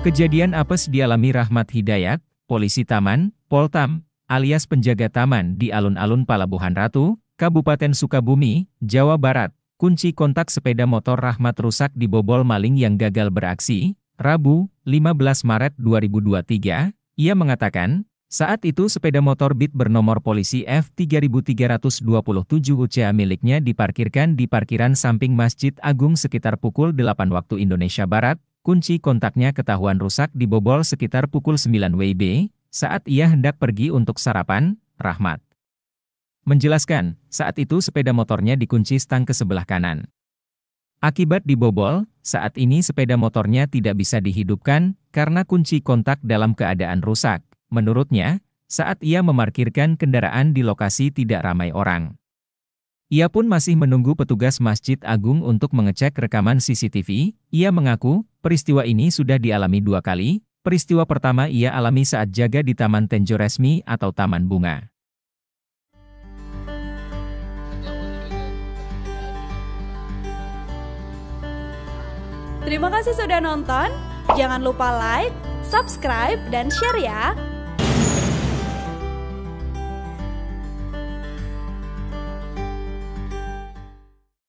Kejadian apes dialami Rahmat Hidayat, polisi taman, Poltam, alias penjaga taman di alun-alun Palabuhan Ratu, Kabupaten Sukabumi, Jawa Barat. Kunci kontak sepeda motor Rahmat rusak dibobol maling yang gagal beraksi, Rabu, 15 Maret 2023. Ia mengatakan, saat itu sepeda motor Beat bernomor polisi F3327 UCA miliknya diparkirkan di parkiran samping Masjid Agung sekitar pukul 8 waktu Indonesia Barat, kunci kontaknya ketahuan rusak dibobol sekitar pukul 9 WIB, saat ia hendak pergi untuk sarapan, Rahmat menjelaskan, saat itu sepeda motornya dikunci stang ke sebelah kanan. Akibat dibobol, saat ini sepeda motornya tidak bisa dihidupkan karena kunci kontak dalam keadaan rusak. Menurutnya, saat ia memarkirkan kendaraan di lokasi tidak ramai orang. Ia pun masih menunggu petugas Masjid Agung untuk mengecek rekaman CCTV. Ia mengaku, peristiwa ini sudah dialami dua kali. Peristiwa pertama ia alami saat jaga di Taman Tenjo Resmi atau Taman Bunga. Terima kasih sudah nonton. Jangan lupa like, subscribe, dan share ya.